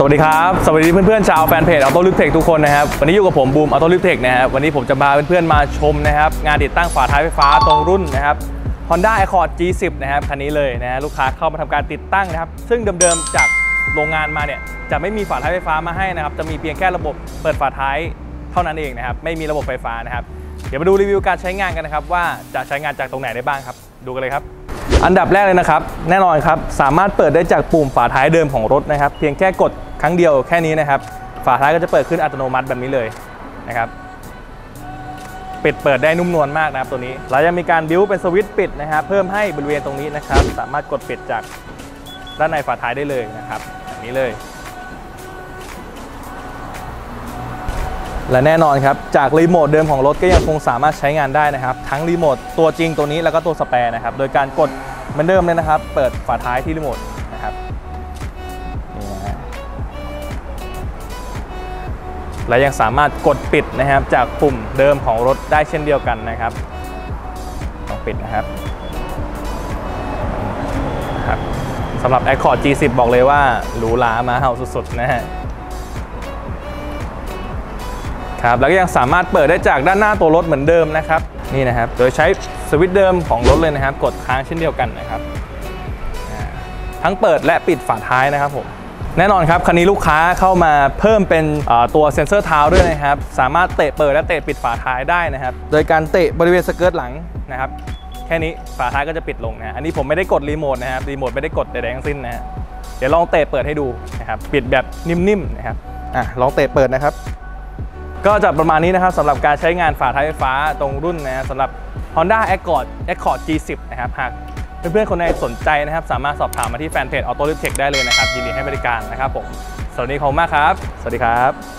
สวัสดีครับ สวัสดีเพื่อนๆชาวแฟนเพจ Auto l i f t e c h ทุกคนนะครับ วันนี้อยู่กับผมบูม Auto l i f t e c h นะครับ วันนี้ผมจะพาเพื่อนๆมาชมนะครับ งานติดตั้งฝาท้ายไฟฟ้าตรงรุ่นนะครับ Honda Accord G10 นะครับ คันนี้เลยนะฮะลูกค้าเข้ามาทำการติดตั้งนะครับ ซึ่งเดิมๆจากโรงงานมาเนี่ย จะไม่มีฝาท้ายไฟฟ้ามาให้นะครับ จะมีเพียงแค่ระบบเปิดฝาท้ายเท่านั้นเองนะครับ ไม่มีระบบไฟฟ้านะครับ เดี๋ยวมาดูรีวิวการใช้งานกันนะครับว่าจะใช้งานจากตรงไหนได้บ้างครับ ดูกันเลยครับ อันดับแรกเลยนะครับ แน่นอนครับสามารถเปิดได้จากปุ่มฝาท้ายเดิมของรถนะครับ เพียงแค่กดครั้งเดียวแค่นี้นะครับ ฝาท้ายก็จะเปิดขึ้นอัตโนมัติแบบนี้เลยนะครับปิดเปิดได้นุ่มนวลมากนะครับตัวนี้เรายังมีการบิ้วเป็นสวิตช์ปิดนะครับเพิ่มให้บริเวณตรงนี้นะครับ สามารถกดปิดจากด้านในฝาท้ายได้เลยนะครับแบบนี้เลยและแน่นอนครับ จากรีโมทเดิมของรถก็ยังคงสามารถใช้งานได้นะครับ ทั้งรีโมทตัวจริงตัวนี้แล้วก็ตัวสแปร์นะครับ โดยการกด เหมือนเดิมเลยนะครับ เปิดฝาท้ายที่รีโมทนะครับนี่นะฮะและยังสามารถกดปิดนะครับจากปุ่มเดิมของรถได้เช่นเดียวกันนะครับลองปิดนะครับครับสำหรับ Accord G10 บอกเลยว่าหรูหรามาเห่าสุดๆนะฮะครับแล้วก็ยังสามารถเปิดได้จากด้านหน้าตัวรถเหมือนเดิมนะครับ นี่นะครับ โดยใช้ สวิตช์เดิมของรถเลยนะครับ กดค้างเช่นเดียวกันนะครับอ่าทั้งเปิดและปิดฝาท้ายนะครับผมแน่นอนครับ คันนี้ลูกค้าเข้ามาเพิ่มเป็นอ่าตัวเซ็นเซอร์เท้าด้วยนะครับ สามารถเตะเปิดและเตะปิดฝาท้ายได้นะครับ โดยการเตะบริเวณสเกิร์ตหลังนะครับ แค่นี้ฝาท้ายก็จะปิดลงนะฮะอันนี้ผมไม่ได้กดรีโมทนะครับรีโมทไม่ได้กดใดๆทั้งสิ้นนะฮะเดี๋ยวลองเตะเปิดให้ดูนะครับปิดแบบนิ่มๆนะครับอะลองเตะเปิดนะครับ ก็จะประมาณนี้นะครับสำหรับการใช้งานฝาท้ายไฟฟ้าตรงรุ่นนะฮะสำหรับ Honda Accord Accord G10 นะครับหากเพื่อนๆ คนใดสนใจนะครับ สามารถสอบถามมาที่แฟนเพจ Auto l i p t e c h ได้เลยนะครับ ยินดีให้บริการนะครับผมสวัสดีขอบคุณมากครับ สวัสดีครับ